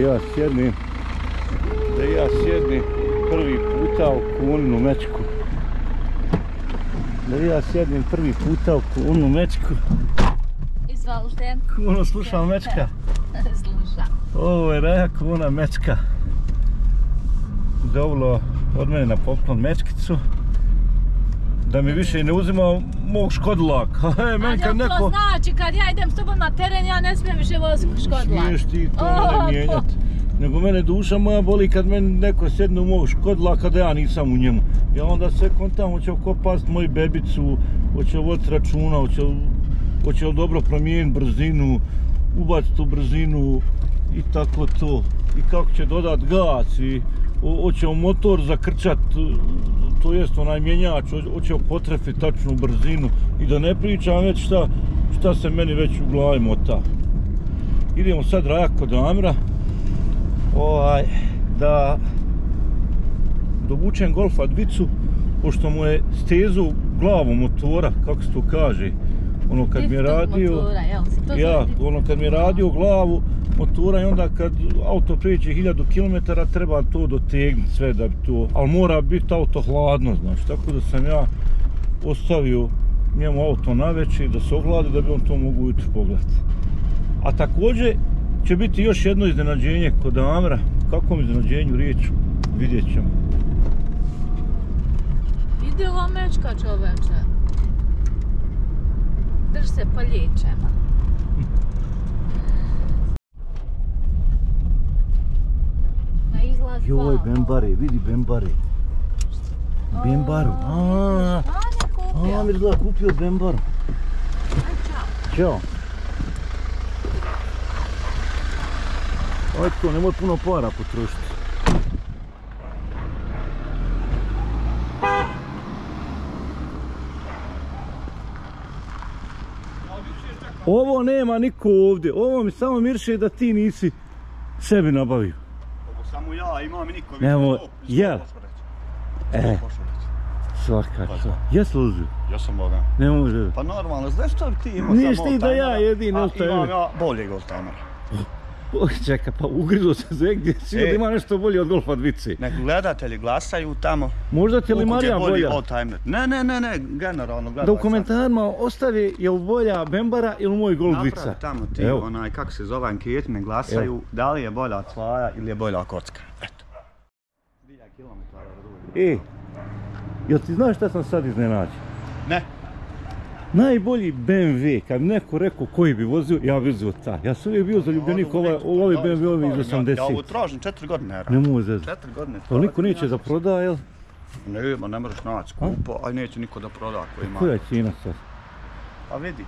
ja sjednim, da ja sjednim prvi puta u kuninu mečku. Da ja sjednim prvi puta u kuninu mečku. Izvolite. Kuno slušam mečka. Slušam. Ovo je raja kuna mečka. Dobilo od mene na poklon mečkicu. Da mi više ne uzima mog škodlaka. E, meni kad neko... to znači kad ja idem s tobom na teren ja ne smijem više voziti škodla. Smiješ ti to O, mene mijenjat. Nego mene duša moja boli kad meni neko sjedne u mog škodla kada ja nisam u njemu. Ja onda sve kontam, hoće ko past moju bebicu, hoće voditi računa, hoće, hoće dobro promijeniti brzinu, ubaciti u brzinu i tako to. I kako će dodat gas i ho- hoće li motor zakrčat, to jest onaj mjenjač, ho- hoće li potrefiti tačnu brzinu i da ne pričam već šta, šta se meni već u glavi mota. Idemo sad rajak kod Amira ovaj, da dovučem golfa dvicu pošto mu je stezu glavu motora, kako se to kaže ono kad mi je radio motora, jel si to ja, ono kad mi je radio glavu motora i onda kad auto prijeđe 1000 km treba to dotegnuti sve da bi to, ali mora biti auto hladno, znači, tako da sam ja ostavio njemu auto na večer da se ohladi da bi on to mogu ujutro pogledati. A također će biti još jedno iznenađenje kod Amra. Kakvom iznenađenju riječ vidjet ćemo. Ide ova mečka čoveče. Drž se poljećema. Na izlaz Joj. Bembare, vidi Bembare. Bembaru. A, A, ne kupio. Amir da kupio Bembaru. Čao. Ćao. Ajko, nemoj puno para potrošiti. Ovo nema niko ovdje, ovo mi samo mirše da ti nisi sebi nabavio. Samo ja imam i niko Nemo, O, jel? što reći. E, Što reći. svaka čast. da. Jesi li uzio? Ja sam Boga. Ne može. Pa normalno, znaš što ti imao samo ti da ja jedini a oldtimer. Imam ja boljeg oldtimera. Čekaj, pa ugrizo se sve gdje si, E. ima nešto bolje od golfa dvice. Nek gledatelji glasaju tamo. Možda ti li Marija bolja? Ne, ne, ne, ne, generalno gledaj Da u sad. komentarima ostavi je li bolja Bembara ili moj gol Napravi dvica. tamo ti Evo. onaj, kako se zove anket, ne glasaju da li je bolja cvaja ili je bolja kocka. Eto. 1000 km E, jel ti znaš šta sam sad iznenađen? Ne, Najbolji BMW, kad bi neko rekao koji bi vozio, ja bi uzeo taj. Ja sam uvijek bio zaljubljenik ovaj, u ove BMW-ovi iz Ja ovo 80. tražim četiri godine. Ne mogu zezati. Četiri godine. To niko neće da proda, jel? Ne, ma ne možeš naći skupo, a neće niko da proda ko ima. Koja je cijena sad? Pa vidi,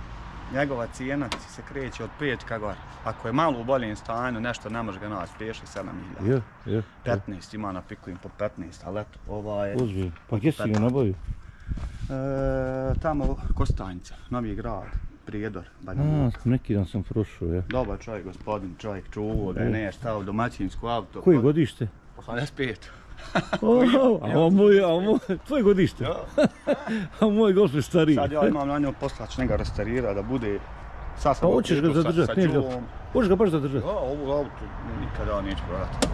njegova cijena se kreće od 5 ka gore. Ako je malo u boljem stanju, nešto ne može ga naći, 5 7 hiljada. Je, je. 15 ima na piku im po 15, ali eto, ova je Ozbiljno. Pa gdje si ga nabavio? E, tamo Kostanjica, Novi grad, Prijedor, A, neki dan sam prošao, je. Dobar čovjek, gospodin, čovjek čuvo da je ne stavio domaćinsku auto. Koji godište? 85. O, a moj, a moj, tvoje godište. Ja, A moj golf je stariji. sad ja imam na njom poslać njega restaurira da bude sad sam Pa hoćeš ga okupio sa- zadržat, sa nije ga- ga baš zadržati. Ja, ovu auto nikada neću prodati.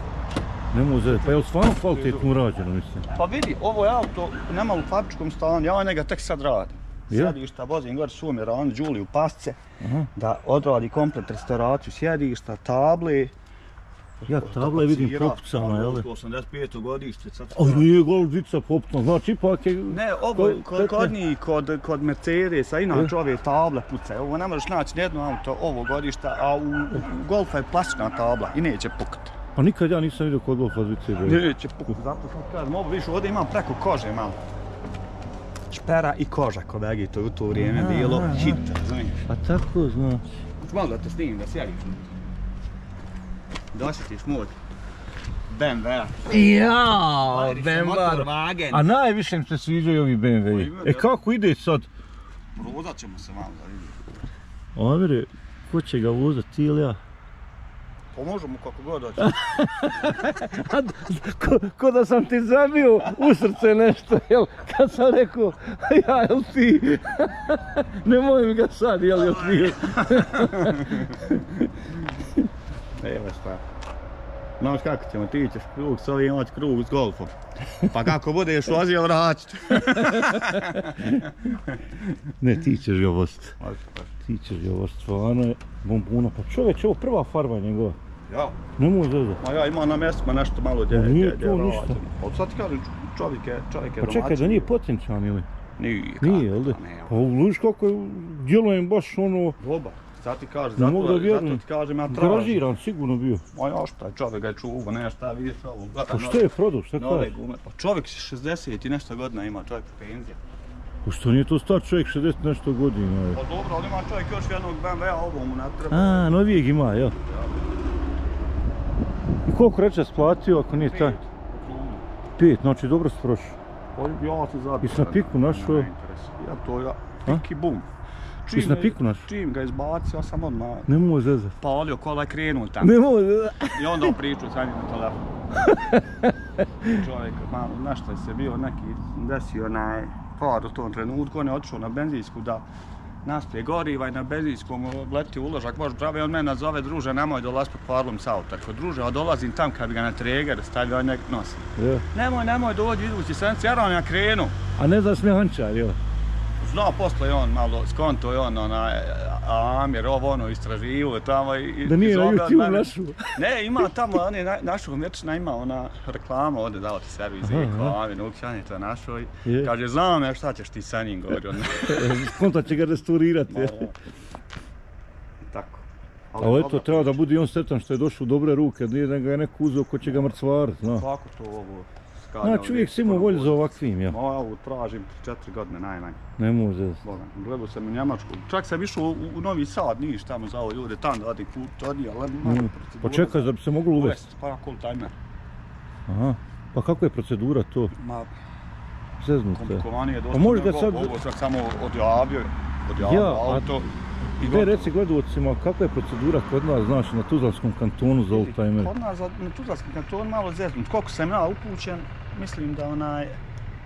Ne zadržati. Pa je stvarno kvalitetno urađeno, mislim? Pa vidi, ovo je auto, nema u fabričkom stanju, ja njega tek sad radim. Je? Sjedišta vozim gore sumjera, on Đuli u pasce, Aha. da odradi komplet restauraciju sjedišta, table. Ja, tabla je vidim popucana, jel? 85. godište, sad... O, nije golf dvica popucana, znači ipak je... Ne, ovo Ko- kod, kod njih, kod, kod Mercedesa, inače ove table pucaju. Ovo ne možeš naći nijedno auto ovo godišta, a u, u Golfa je plastična tabla i neće pukat. Pa nikad ja nisam vidio kod golfa dvice. bre. Neće zato što kažem, ovo više ovdje imam preko kože malo. Špera i koža kod Egi, to je u to vrijeme bilo hit, razumiješ? A tako znači. Malo da te snimim, da sjediš unutra. Da osjetiš moj BMW. Jao, Wagen. A najviše mi se sviđaju ovi BMW. Ovi, E kako ide sad? Prozat ćemo se malo da vidimo. Amire, ko će ga vozat, ti ili ja? Pomožemo kako god hoće. A, ko, ko da sam ti zabio u srce nešto, jel? Kad sam rekao, ja, jel ti? Nemoj mi ga sad, jel, jel ti? Evo šta. Znaš kako ćemo, ti ćeš krug s ovim, imati krug s golfom. Pa kako budeš vozio, vraćat. Ne, ti ćeš ga voziti. Ti ćeš ga voziti, stvarno je bombuna. Pa čovječ, ovo prva farba njegova. Ja, Nemoj zezat. ma ja imam na mjestima nešto malo gdje, nije gdje, to ništa. Od sad ti kažem, čovjek je, čovjek je Pa čekaj, da nije potencijalni ili? Nije, Nije, jel da? ne, Pa vidiš kako je, djelujem baš ono, Dobar. Sad ti kažem, Ne zato, mogu da zato vjerujem. ti kažem, ja tražim. garažiran sigurno bio. Ma ja šta, čovjek ga je čuvao, ne šta vidiš ovo. Pa što je prodao, šta kažeš? gume. Pa čovjek 60 i nešto godina ima, čovjek penzija. Pa što nije to star čovjek 60 nešto godina je. Pa dobro, ali ima čovjek još jednog BMW-a, ovo mu ne treba. A, novijeg ima, jel? I koliko reče splatio ako nije taj? Pet, znači dobro si prošao. Pa ja se. Jesi na piku našao? Ja to, ja, A? pik i bum. Jesi na piku našao? Čim ga izbacio, ja sam odmah Nemoj zezat. palio kola i krenuo tamo. Nemoj zezat. I onda pričao sa njim na telefon. Čovjek, malo, nešto je se bio neki desio onaj par u tom trenutku, on je otišao na benzinsku da nasprije goriva i na benzinskom letio uložak, može pravi, on mene nazove, druže, nemoj dolaz pod parlom s auta. Druže, a dolazim tam kad bi ga na treger stavio, nek nosi. Nemoj, nemoj, dođi idući senci, jer on ja krenu. A ne znaš me hančar, jel? Zna, posle je on malo, skonto je on, ona, Amir, ovo ono, istraživo tamo i... Da nije na YouTube našao. Ne, ima tamo, on je na, vječna, ima ona reklama ovdje dao ti servis i aha. Amir Nukić, on je to našao i Je. kaže, znam ja šta ćeš ti sa njim, govori on. Konta će ga restaurirati. Ma. Tako. A eto, treba da bude i on sretan što je došao u dobre ruke, nije da ga je neko uzeo ko će ga mrcvarit, zna. Kako to ovo? Znači uvijek si imao volju za ovakvim, ja ovo tražim četiri godine najmanje. Ne može. Gledao sam u Njemačku. Čak sam išao u, u Novi Sad, niš tamo za ovo ljude, tam da put, to odi, ali malo Mm. Pa čekaj, da bi se moglo uvesti. Pa cool timer. Aha. Pa kako je procedura to? Ma, Zeznuto je. komplikovanije dosta. Pa možeš ga nego sad- Ovo sam samo odjavio, odjavio Ja, auto. I gotovo. reci gledalcima, kakva je procedura kod nas, znaš, na Tuzlanskom kantonu za oldtimer? Kod nas na Tuzlanskom kantonu malo zeznut. Koliko sam ja upućen, mislim da onaj,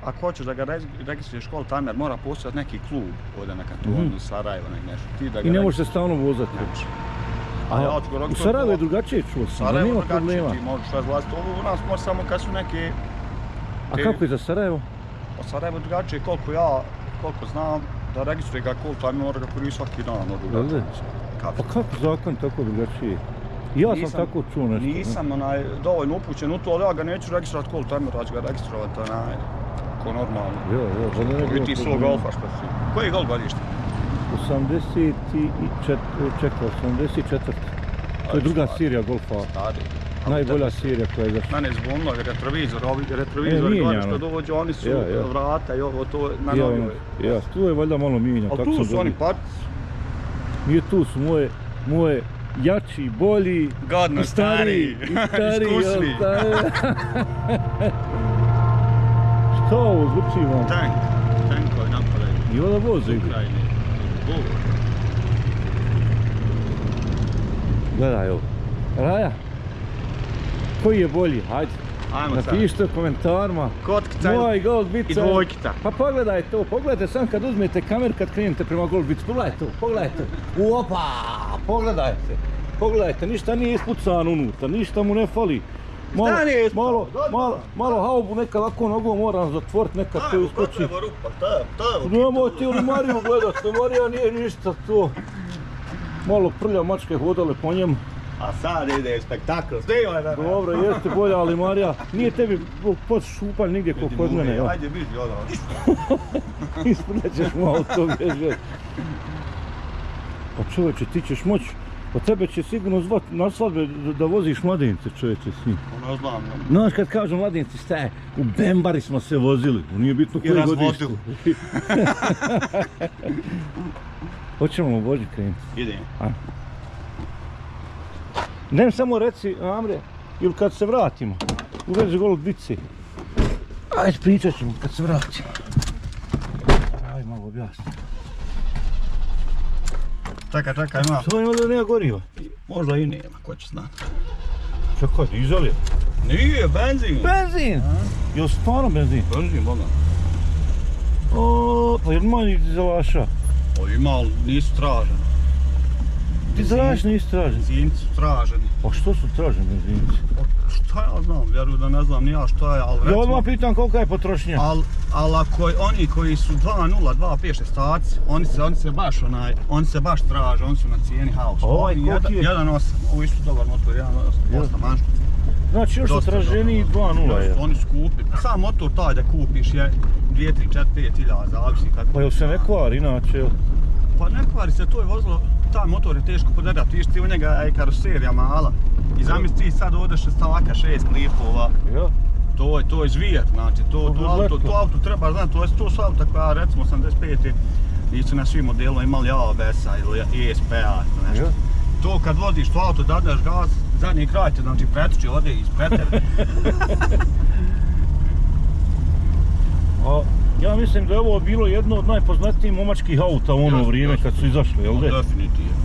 ako hoćeš da ga reg- registruješ kol timer, mora postojati neki klub ovdje na kantonu, Mhm. u Sarajevo, nek nešto. Ti da ga I ne može se stalno vozati. može. A, ja u Sarajevu je drugačije čuo sam, Sarajevo nema problema. ti možeš razvlastiti. Ovo u nas može samo kad su neke, A kako je za Sarajevo? a Sarajevo je drugačije koliko ja, koliko znam, da registruje ga cool timer, mora ga koristi svaki dan. Pa kako zakon tako drugačije? Ja sam Nisam- tako čuo nešto. Nisam onaj, dovoljno upućen u to, ali ja ga neću registrovati cool timer, ja ću ga registrovati onaj, ko normalno. Jo, jo, da ne bi ti svog golfa što si. Koji je gol godište? 84, čekaj, 84. To je druga serija golfa, Stari. najbolja serija koja je izašla. Mene je zvonilo, jer retrovizor, ovi retrovizori E, gore što dođu, oni su Ja, ja. vrata i ovo to na Ja, novoj. ja, tu je valjda malo mijenja, Ali tu sam su oni dobio. par... Nije tu su moje, moje jači, bolji, Gadno i stariji, iskusni. stari. Šta ovo zvuči vam? Tank, tankovi napadaju. I onda voze. Bog. Gledaj ovo. Raja, koji je bolji? Hajde, Ajmo napišite u komentarima. Kotkica Moj Goldbica. i dvojkica. Pa pogledaj to, pogledajte sam kad uzmete kamer kad krenete prema Goldbicu. Pogledajte to, pogledajte. U, Opa, pogledajte. Pogledajte, ništa nije ispucano unutra, ništa mu ne fali. Malo, Šta malo, malo, malo haubu nekad ovako nogom moram zatvorit, nekad to uskoči. rupa, to je, to. Nemoj ti li Mariju gledat, Marija nije ništa to. Malo prlja mačke hodale po njemu. A sad ide spektakl, snimaj me. Dobro, jeste bolja, ali Marija, nije tebi pod šupalj nigdje ko kod mene. jel? Ajde, vidi ono. Ispred ćeš malo to bježet. Pa čovječe, ti ćeš moć, pa tebe će sigurno zvat na svadbe da, voziš mladince čovječe s njim. Ono znam. Znaš kad kažu mladinci šta je, u Bembari smo se vozili, nije bitno I razvodu. godište. Hoćemo u Boži krenuti. Idem. Ne samo reci, Amre, ili kad se vratimo, u vezi golog bici. Ajde, pričat ćemo kad se vratimo. Aj, malo objasni. Čekaj, čekaj, ima. To ima da nema goriva. Možda i nema, ko će znati. Čekaj, dizel je. Nije, benzin. Benzin! Jel stvarno benzin? Benzin, boga. O, pa jer manji dizelaša. O, ima, ali nisu traženi. Ti znaš nisi tražen. Benzinci su traženi. Pa što su traženi benzinci? Šta ja znam, vjeruju da ne znam ni ja što je, ali Ja recimo... odmah pitam kolika je potrošnja. Al, al ako oni koji su 2.0, 2.5 šestaci, oni se, oni se baš onaj, oni se baš traže, oni su na cijeni house. Ovaj koliki je? 1.8, ovo isto dobar motor, 1.8, Jel? dosta manštica. Znači još su traženiji dobro. 2.0 je. Oni skupi. Sam motor taj da kupiš je 2, 3, 4, 5 hiljada, zavisi kad... Pa jel se ne kvari inače? Pa ne kvari se, to je vozilo, taj motor je teško poderati, viš ti u njega je karoserija mala. I zamisli ti sad ovdje šestavaka, šest klipova, Ja? to je, to je zvijer, znači to, to, auto, to auto treba, znam, to, je, to su auta koja recimo 85. nisu na svim modelima imali ABS-a ili ESP-a nešto. Ja? To kad voziš to auto, dadneš gaz, zadnji kraj te znači pretuči ode ispred tebe. Ja mislim da je ovo bilo jedno od najpoznatijih momačkih auta u ono Jasno, vrijeme jasno. kad su izašli, jel de? Definitivno.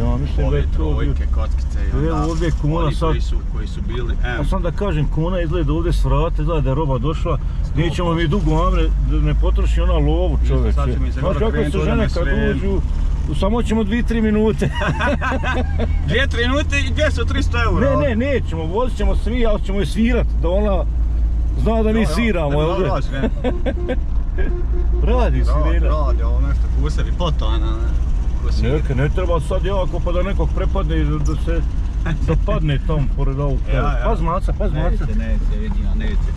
Ja mislim da Ove je to trojke, kockice i Evo onda ovdje kuna oni sad- koji su, koji su bili M. A sam da kažem, kuna izgleda ovdje s vrata, izgleda da je roba došla. Nećemo mi dugo amre da ne potroši ona lovu za Znaš kako ovdje žene kad uđu, samo ćemo 2-3 minute. Dvije, tri minute i 200-300 eura. ne, ne, nećemo, vozit ćemo svi, ali ćemo je svirat, da ona zna da mi sviramo, jel de? Radi Radi, sirena. radi, ovo nešto kusevi potona. Kusevi. Neka, ne treba sad jako pa da nekog prepadne i da se da padne tam pored auta. Ja, ja. Paz maca, paz maca. Neće, neće, vidim, ja neće.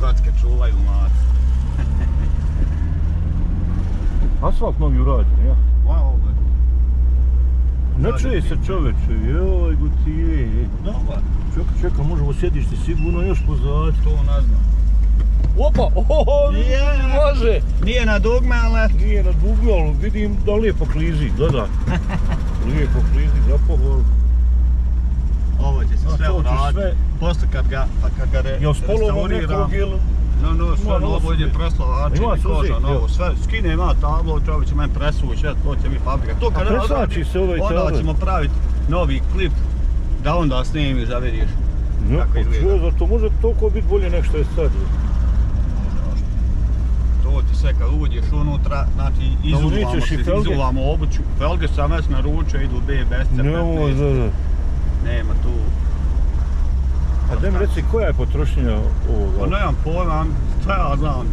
Kocke čuvaju mac. Asfalt novi urađen, ja. Je Ne čuje se čoveče, joj gutije. dobar. Čekaj, čekaj, možemo sjedište sigurno još pozad. To ne znam. Opa, oho, Je. može. Nije na dugme, ali... Nije na dugme, ali vidim da lijepo klizi, gledaj. lijepo klizi, za pohvalu. Ovo će se A, sve uraditi. sve- Poslije kad ga, pa kad ga re, Jel restauriram. ili... No, no, sve novo ide sve. preslavači, koža, novo, sve, skine ima tablo, čovjek će meni presući, to će biti fabrika. To kad A presači se ovaj onda tablet. ćemo praviti novi klip, da onda snimiš, da vidiš. Ne, Kako pa izgleda? zar to može toliko biti bolje nek što je sad. To ti sve kad uđeš unutra, znači izuvamo se, i izuvamo obuću. Felge sam već naručio, idu B da, da. Nema tu. A daj mi reci koja je potrošnja Pa ovoga? nemam pojma, šta ja znam.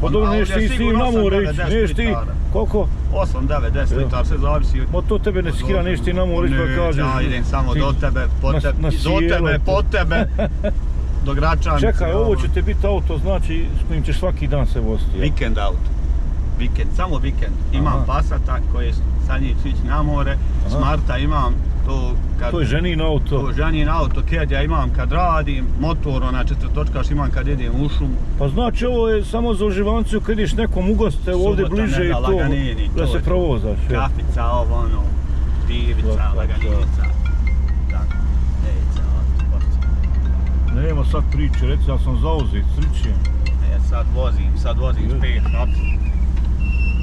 Pa dobro, neš ti s tim sigurno na more 8, ići, 9, neš ti. Koliko? 8, 9, 10 Jel? litara, sve zavisi. Ma to tebe ne skira, neš ti na more ići pa kažeš. Ja idem samo do tebe, po tebe, na do tebe, te. po tebe. Do Gračanice. Čekaj, ovo ono. će te biti auto, znači s kojim ćeš svaki dan se voziti. jel? Vikend auto. Vikend, samo vikend. Imam Aha. Passata koji sa njim ići na more. Aha. Smarta imam, to kad... To je ženin auto. To ženin auto, ked ja imam kad radim, motor, onaj četvrtočkaš imam kad idem u šum. Pa znači ovo je samo za uživanciju kad ideš nekom u goste ovdje bliže i to, laganini, da to se je to. provozaš. Kafica, ovo ono, pivica, Da, da, laganica. Ono, Nema sad priče, reci ja sam zauzet, sričem. Ja E, sad vozim, sad vozim Je.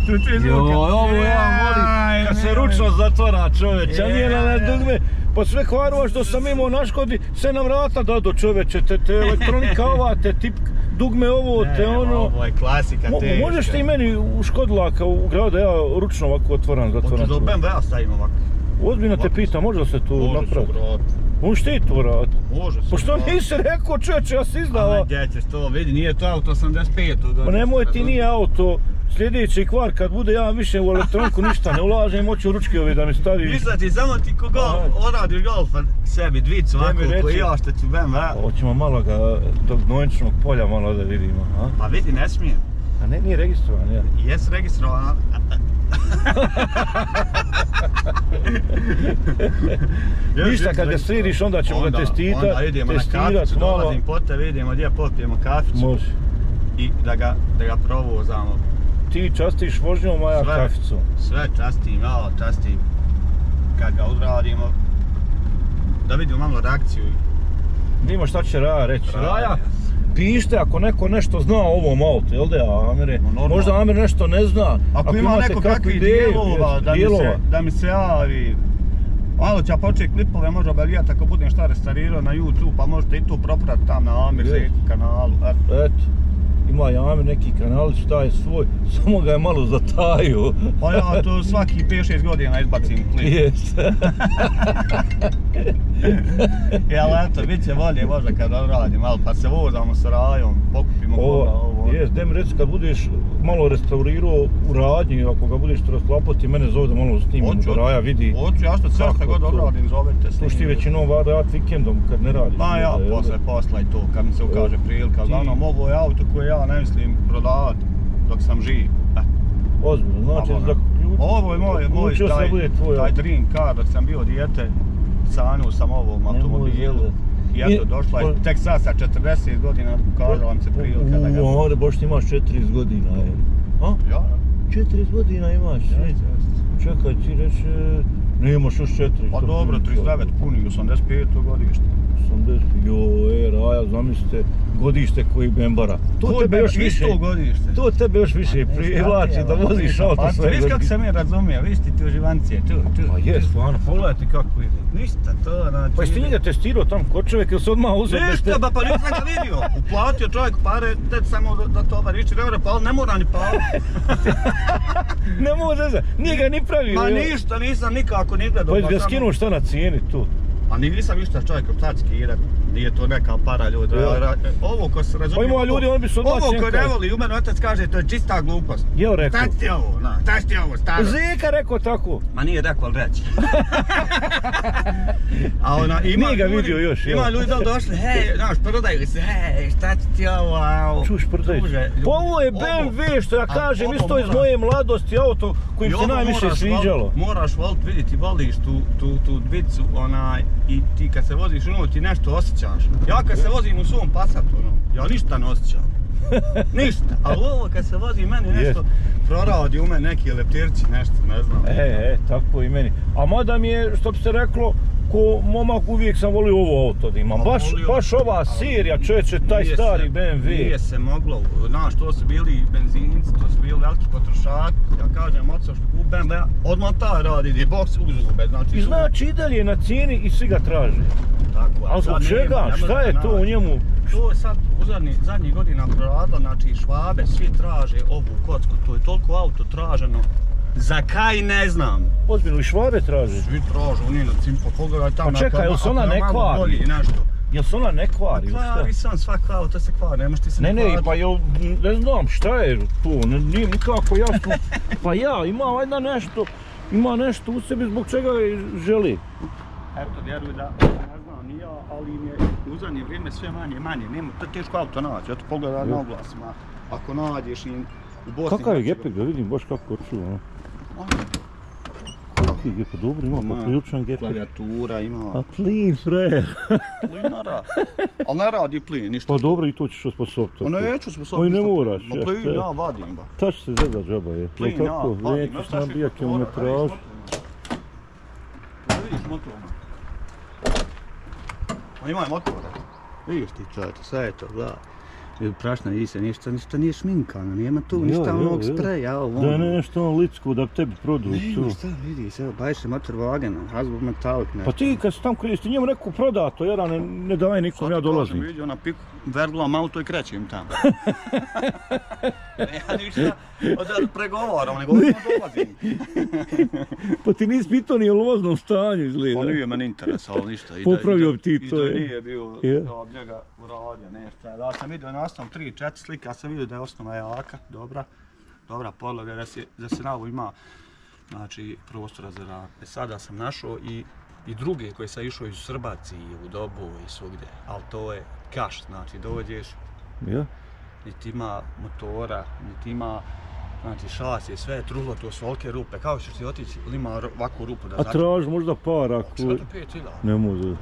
Pet noći. Joj, ovo ja volim, kad se ručno zatvara čoveče, a nije na dugme. Pa sve kvarova što sam imao na Škodi, sve na vrata dado čoveče, te, te elektronika ova, te tip dugme ovo, te ono. Ovo je klasika Mo, teška. možeš ti meni u Škodlaka u gradu, ja ručno ovako otvaram, zatvaram. Hoću da u čoveče. BMW stavim ovako. Ozbiljno te pitam, može li se Može napraviti? vrat. Možeš ti to raditi? Može se Pa što vrat. nisi rekao čoveče, ja si A izdava. gdje ćeš to vidi, nije to auto 85. Pa nemoj ti nije auto, sljedeći kvar kad bude ja više u elektroniku ništa ne ulažem, hoću ručke ove da mi staviš. Misle ti samo ti ko golf, Ajde. oradiš golfa sebi dvicu ovako ko reci. ja što ću BMW. Hoćemo malo ga, tog gnojničnog polja malo da vidimo, a? Pa vidi, ne smijem. A ne, nije registrovan, ja. Jes registrovana. Ništa, kad ga središ, onda ćemo ga Onda- testirat, Onda idemo na kaficu, malo. dolazim po tebe, idemo gdje popijemo kaficu Može. i da ga, da ga provozamo. Ti častiš vožnjom, a ja Sve. kaficu. Sve častim, malo častim. Kad ga odradimo, da vidimo malo reakciju. Vidimo šta će Raja reći. Raja, pište ako neko nešto zna o ovom autu, jel da, Amire? Ma, normalno. Možda Amir nešto ne zna. Ako, ima imate neko ideju, dijelova, da mi, dijelova. se, da mi se javi. Malo ja početi klipove, možda obavijati ako budem šta restaurirao na YouTube, pa možete i tu proprati tam na Amir kanalu. Eto. Eto. Ima Jamir neki kanalić, taj je svoj, samo ga je malo zatajio. Pa ja to svaki 5-6 godina izbacim klip. Jeste. Jel eto, bit će bolje možda kad radim, ali pa se vozamo sa rajom, pokupimo kola, ovo. Jes, dem reci kad budeš malo restaurirao u radnji, ako ga budeš rasklapati, mene zove da malo snimam, da Raja vidi. Hoću, ja što sve što god odradim, zovete To što ti snimite. većinom va rad vikendom kad ne radiš. Ma ja, jel da? posle posla i to, kad mi se ukaže prilika. Ti- Uglavnom, ovo je auto koje ja ne mislim prodavat dok sam živ. E, Ozbiljno, znači Dobro. da ključ... Ovo je moj, moj taj, taj dream car dok sam bio dijete. Sanju sam ovom automobilu. I eto, došla je, pa- tek sad sa 40 godina ukazala mi se prilika da ga... Uuu, ovdje baš imaš 40 godina, je. A? Ja, 40 godina imaš, ja, je. Čekaj, ti reče... Nemaš još 4. Pa dobro, 39 puni, 85. godište. 80, jo, e, Raja, zamislite, godište koji Bembara. To Ko tebe je još više, godište. to tebe još više Pa privlači ti da je, voziš auto pa, sve Viš kako sam je razumio, viš ti tu živancije, tu, tu. Pa je, stvarno, pogledajte kako ide. Ništa, to znači... Pa jesi ti njega testirao tam kod čovjeka ili se odmah uzeo. Ništa, ba pa nisam ga vidio. Uplatio čovjek pare, te samo da, da to riči, ne mora pal, ne mora ni pal. Ne da zna, nije ga ni pravio. Ma ništa, nisam nikako ni gledao. Pa jesi ga skinuo šta na cijeni tu? A nisam ništa čovjek sad skida, nije to neka para ljudi. Ja. Ovo ko se razumije... Pa ljudi, oni bi se odmah Ovo ko ne voli, u mene otac kaže, to je čista glupost. Jel rekao? Šta ti ovo, na, šta ti ovo, staro? Zeka rekao tako. Ma nije rekao, ali reći. A ona, ima Nije ga ljudi- vidio još? Ima ljudi da došli, hej, znaš, prodaju se, hej, šta ti ovo, au. Čuš ljudi, Pa ovo je BMW što ja kažem ovo isto iz moje mladosti auto kojim se najviše sviđalo. Moraš volit, vidjeti, voliš tu, tu, tu dvicu, onaj, i ti kad se voziš njoj ti nešto osjećaš. Ja kad se vozim u svom Passatu, ono, ja ništa ne osjećam. ništa, ali ovo kad se vozi meni nešto proradi u neki leptirci, nešto, ne znam. E, e, tako i meni. A mada mi je, što bi se reklo, ko momak uvijek sam volio ovo auto da imam. Baš, volio- baš ova serija, čovječe, taj stari se- BMW. Nije se moglo, znaš, to su bili benzinci, to su bili veliki potrošači, ja kažem, što u BMW, odmah taj radi, gdje boks uz zube, znači... I znači i dalje je na cijeni i svi ga traže. A zbog čega? ne Šta je to u njemu? To je sad u zadnjih, zadnjih godina proradilo, znači švabe, svi traže ovu kocku, to je toliko auto traženo. Za kaj ne znam. Ozbiljno, i švabe traže. Svi traže, oni na cimpo, pogledaj tamo. Pa čekaj, jel se ona ne kvari? Jel se ona ne kvari? Kvari se on, svako auto se kvari, nemaš ti se Ne, ne, kvariti. pa jel, ne znam šta je to, ne, nije nikako jasno. Pa ja, ima valjda nešto, ima nešto u sebi zbog čega je želi. Eto, vjeruj da, ne znam, ni ja, ali im je u zadnje vrijeme sve manje i manje. Nema, to je teško auto naći, eto pogledaj na oglasima. Ako nađeš im u Bosni... Kakav je i gepek, da vidim baš kako čuo, ono. Je gepek, dobro ima, popriličan gepek. Klavijatura ima, A plin, frajer. plinara. Ali ne radi plin, ništa. Pa dobro i to ćeš osposobiti. Pa neću se sad. Oj, ne moraš, Ma plin ja vadim ba. Ta će se zezat džaba je. Plin ja vadim. nećeš nabija kilometraž. Da vidiš motor. Ma ima je motora. Vidiš ti čovječe, sve je to, gledaj. I prašna i se ništa, ništa nije šminkano, nema tu ništa jo, onog jo. spreja, ovo Da ono. ne nešto on licku da tebi produ tu. Nema šta, vidi se, evo, baš je motor vagen, Hasbro Metallic nešto. Pa ti kad si tam koji jesi ti njemu rekao prodato, ja ne, ne davaj nikom, ja dolazim. Vidio na piku, verglam auto i krećem tamo. ja ništa od pregovaram, nego odmah dolazim. Ti nisi pitao ni o voznom stanju izgleda. Pa nije meni interes, ali ništa. I Popravio i bi ti i to, da je. nije bio da od njega uradio nešto. Ja sam vidio na osnovu 3-4 slika, sam vidio da je osnova jaka, dobra. Dobra podloga, da se, da se na ovo ima znači, prostora za rad. E sada sam našao i, i druge koje sam išao i u Srbaci, i u Dobu i svugdje. Ali to je kaš, znači dođeš, Ja? niti ima motora, niti ima Znači sve je truhlo, to su olke rupe, kao ćeš ti otići ili ima ovakvu rupu da A traž možda par ako... Četiri, pet. Ne može.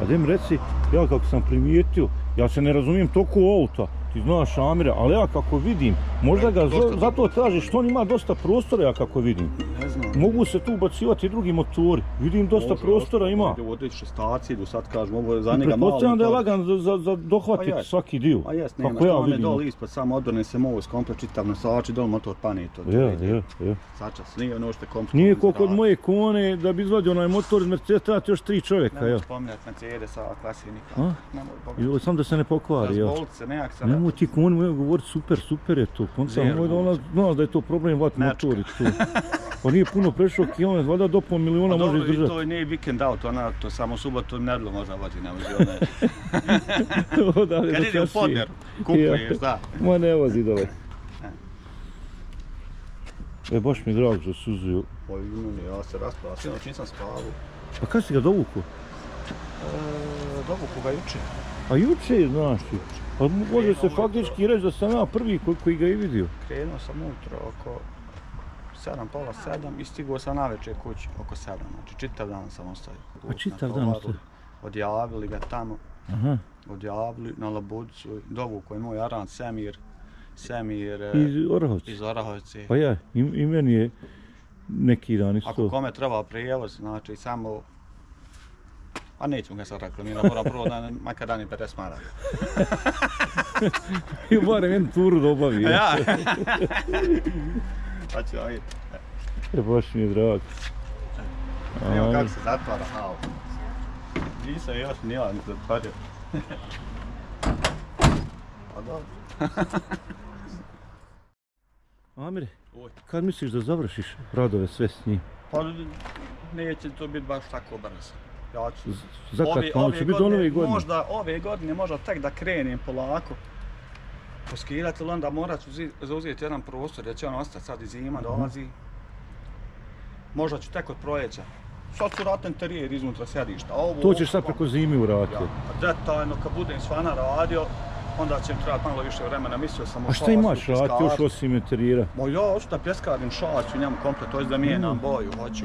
A da mi reci, ja kako sam primijetio, ja se ne razumijem toliko auta, ti znaš Amira, ali ja kako vidim, možda ga Dosta zato traži što on ima dosta prostora ja kako vidim. Ne znam. Mogu se tu ubacivati i drugi motori, vidim dosta Može, prostora ima. U odlične stacije, do sad kažem, ovo je za njega mali. Pretpostavljam da je lagan za, za, dohvatiti Pa svaki dio. A jes, nema, kako ja što on je dole ispod, samo odvrne se most, komplet čitav nosač i dole motor pane to. ide. ja, ja. Sačas, nije ono što je komplet. Nije ko kod moje kone da bi izvadio onaj motor iz Mercedes, trebate još tri čovjeka, Ne jel? možeš spominjati Mercedes, a klasi nikako. A? Nemoj, sam da se ne pokvari? Razbolit se, Nemoj Samo ti ko oni mogu govoriti super, super je to. On sam Zero moj da ona zna da je to problem vat Mečka. motor i to. Pa nije puno prešao kilometar, valjda do pol miliona Pa može dobro, i izdržati. to nije vikend auto, ona to samo subotu nedlo možda vozi, ne vozi. Odavde Kad ide u podner, kupuješ, da. Ma ne vozi dole. E, baš mi je drago što suzuju. Meni, ja se raspala, sinoć nisam spavao. Pa kad si ga dovuku? E, dobro, koga juče. A juče je, znaš ti. Pa mo- može se je faktički reći da sam ja prvi koji, koji ga i vidio. Krenuo sam ujutro oko 7, pola 7 i stigao sam navečer kući oko 7. Znači čitav dan sam ostavio. Put čitav na dan ostavio? Odjavili ga tamo, Aha. odjavili na Labudicu, dovuko je moj Aran Semir, Semir e, Iz Orahovca. iz Orahovice. Pa ja, i, i meni je neki dan isto. Ako kome treba prijevoz, znači samo a nećemo ga sad reklamirati, moram prvo da makar dan i 50 maraka. I barem jednu turu da obavi. Ja! pa ću ja vidjeti. E, baš mi je drago. Evo kako se zatvara auto. Nisam još ni ja ni zatvorio. pa dobro. Amire, Oj. kad misliš da završiš radove sve s njim? Pa neće to biti baš tako brzo. Ja ću... Zakratko, će biti do nove godine. Možda ove godine, možda tek da krenem polako. Poskirati, ali onda morat ću zauzeti jedan prostor, jer će on ostati sad i zima dolazi. Možda ću tek od proljeća. Sad ću raditi interijer iznutra sedišta. Ovo, To ćeš sad preko zimi uraditi. Ja, detaljno kad budem svana radio, onda će mi trebati malo više vremena. Mislio sam A šta šasu, imaš raditi još osim interijera? Ma ja hoću da pjeskarim šac u njemu komplet, je da mijenjam boju, hoću,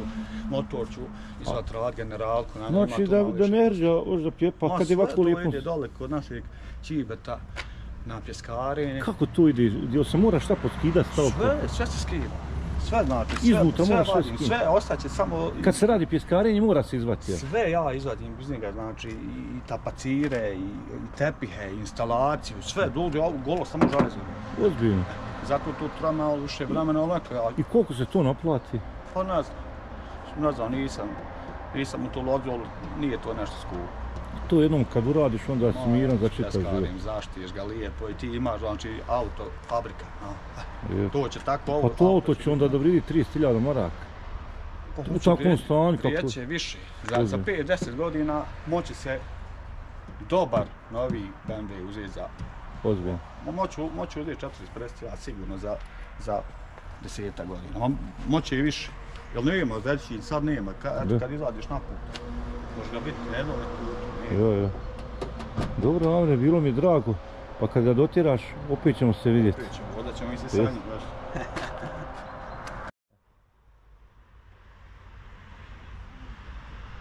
motor ću izvat rad, generalku, nema Znači tu da, malo da više. ne rđa, možda pje, pa Ma, kad je ovako sve lijepo. to ide dole kod našeg čibeta na pjeskarenje. Kako to ide? Jel se mora šta poskidat stavku? Sve, sve se skiva. Sve znači, sve, Iznutra sve vadim, sve ostaće samo... Kad se radi pjeskarenje mora se izvati, jel? Sve ja izvadim iz njega, znači i, tapacire, i, i tepihe, i instalaciju, sve, dođe golo samo železo. Ozbiljno. Zato tu treba malo više vremena ovako, ja I koliko se to naplati? Pa ne znam, ne znam, nisam, nisam u to ali nije to nešto skupo. To jednom kad uradiš onda si miran za čitav život. Zaštiješ ga lijepo i ti imaš, znači, auto, fabrika, no. To će tako ovo... Pa to auto će onda da vridi 30.000 maraka. Pa u takvom stanju kako- će više. Za, za Ozbiljno. 5-10 godina moći se dobar novi BMW uzeti za... Ozbiljno. Moću, moću uzeti 450 ja sigurno za, za deseta godina. Ma, moće i više. Jel nema veći, sad nema. Kad, kad izladiš na put, može ga biti nema. Jo, jo. Dobro, Amre, bilo mi drago. Pa kad ga dotjeraš, opet ćemo se vidjeti. Pričamo, onda ćemo i se sa Jes. njim, znaš.